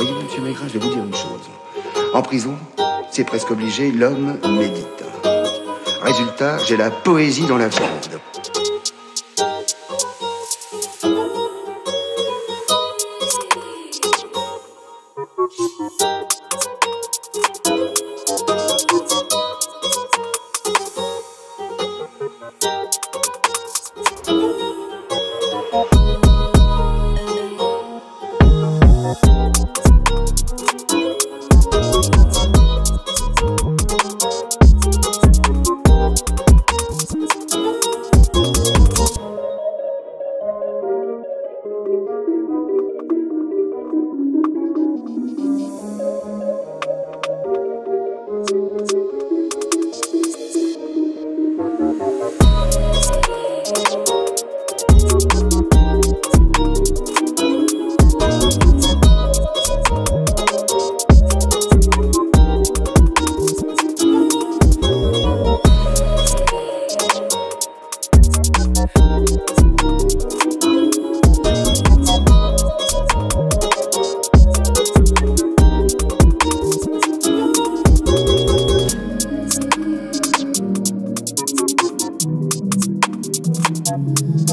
Voyez, monsieur Maigret, je vais vous dire une chose. En prison, c'est presque obligé, l'homme médite. Résultat, j'ai la poésie dans la viande.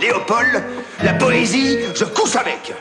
Léopold, la poésie, je couche avec.